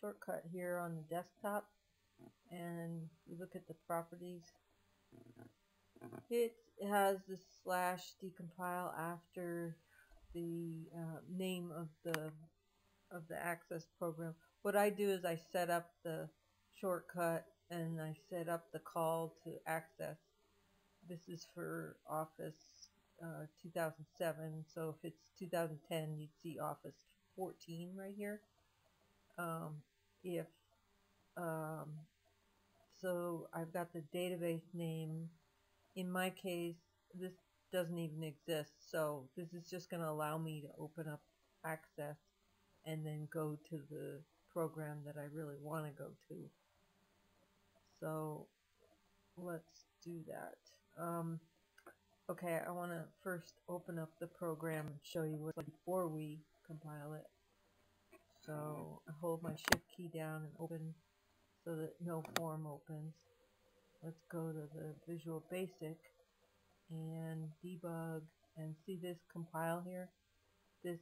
shortcut here on the desktop and you look at the properties. It has the slash decompile after the uh, name of the of the access program. What I do is I set up the shortcut and I set up the call to access. This is for office uh, 2007 so if it's 2010 you'd see office 14 right here um, if um, so I've got the database name. In my case this doesn't even exist so this is just going to allow me to open up access and then go to the program that I really want to go to. So let's do that. Um, okay I want to first open up the program and show you what before we compile it so I hold my shift key down and open so that no form opens let's go to the Visual Basic and debug and see this compile here this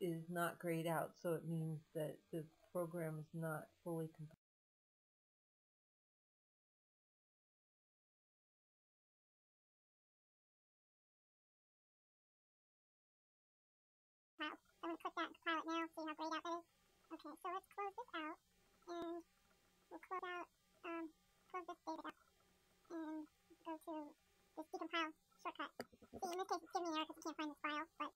is not grayed out so it means that the program is not fully compiled I'm going to click that compile it now, see how grayed out. Okay, so let's close this out, and we'll close out, um, close this data out, and go to this decompile shortcut. See, in this case it's giving me error because it can't find this file, but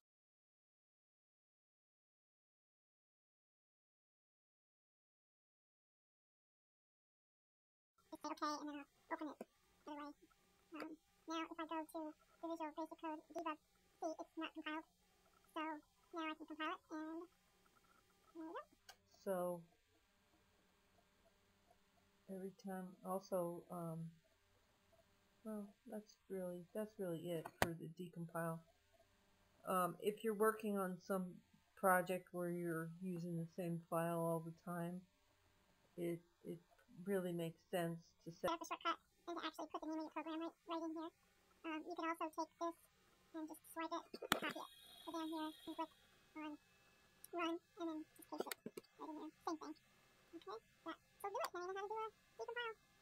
just say okay, and then I'll open it right away. Um, now if I go to the Visual Basic Code debug, see, it's not compiled. So now I can compile it and there we go. So every time also um, well that's really that's really it for the decompile um, if you're working on some project where you're using the same file all the time it it really makes sense to set up a shortcut and to actually put the name of your program right, right in here. Um, you can also take this and just swipe it, copy it. Go down here and click on run and then just paste it Same thing. Okay, that, so do it. Now you know how to do a decompile.